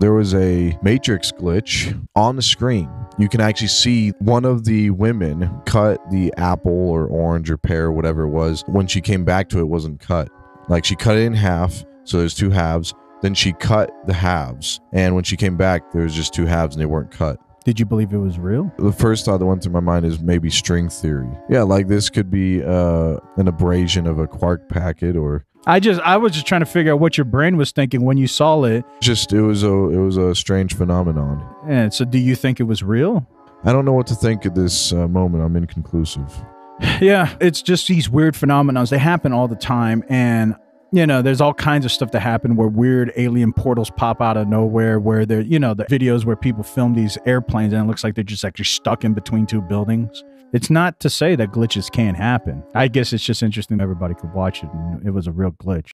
there was a matrix glitch on the screen. You can actually see one of the women cut the apple or orange or pear, whatever it was. When she came back to it, it wasn't cut. Like she cut it in half, so there's two halves. Then she cut the halves, and when she came back, there was just two halves and they weren't cut. Did you believe it was real? The first thought that went through my mind is maybe string theory. Yeah, like this could be uh, an abrasion of a quark packet, or I just I was just trying to figure out what your brain was thinking when you saw it. just it was a it was a strange phenomenon. And so, do you think it was real? I don't know what to think at this uh, moment. I'm inconclusive. Yeah, it's just these weird phenomenons. They happen all the time, and you know, there's all kinds of stuff that happen where weird alien portals pop out of nowhere. Where they're, you know, the videos where people film these airplanes and it looks like they're just actually stuck in between two buildings. It's not to say that glitches can't happen. I guess it's just interesting everybody could watch it, and it was a real glitch.